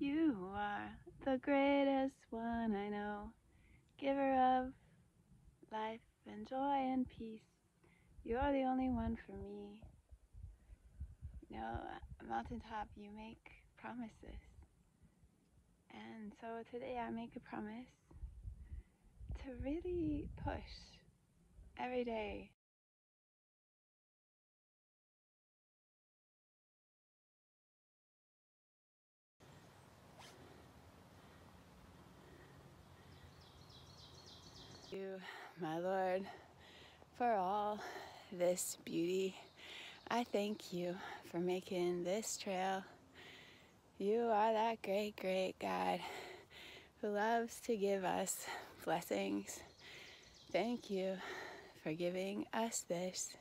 You are the greatest one I know, giver of life and joy and peace. You're the only one for me. You know, mountaintop, you make promises. And so today I make a promise to really push every day you, my Lord, for all this beauty. I thank you for making this trail. You are that great, great God who loves to give us blessings. Thank you for giving us this